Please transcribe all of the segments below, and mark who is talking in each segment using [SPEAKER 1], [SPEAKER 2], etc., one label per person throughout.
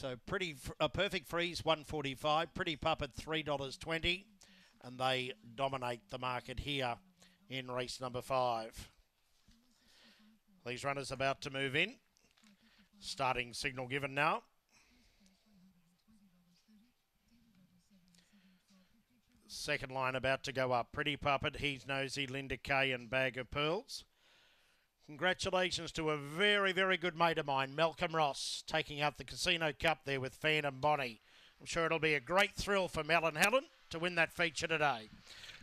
[SPEAKER 1] So pretty a perfect freeze one forty five. Pretty puppet three dollars twenty, and they dominate the market here in race number five. These runners about to move in. Starting signal given now. Second line about to go up. Pretty Puppet, He's Nosy, Linda Kay, and Bag of Pearls. Congratulations to a very, very good mate of mine, Malcolm Ross, taking out the Casino Cup there with and Bonnie. I'm sure it'll be a great thrill for Mel and Helen to win that feature today.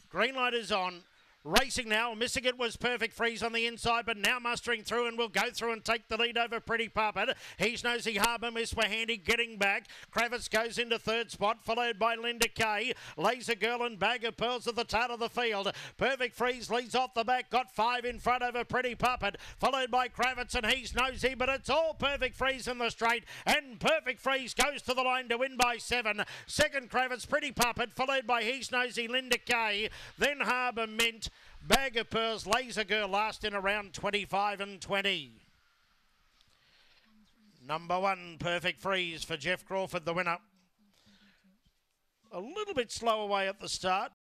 [SPEAKER 1] Green light is on. Racing now, missing it was perfect freeze on the inside, but now mustering through and will go through and take the lead over Pretty Puppet. He's Nosy Harbour Miss for Handy getting back. Kravitz goes into third spot, followed by Linda Kay. Laser Girl and Bag of Pearls at the tail of the field. Perfect freeze leads off the back, got five in front over Pretty Puppet, followed by Kravitz and He's Nosy, but it's all perfect freeze in the straight, and perfect freeze goes to the line to win by seven. Second Kravitz, Pretty Puppet, followed by He's Nosy, Linda Kay, then Harbour Mint. Bag of Pearls, Laser Girl last in around 25 and 20. Number one, perfect freeze for Jeff Crawford, the winner. A little bit slow away at the start.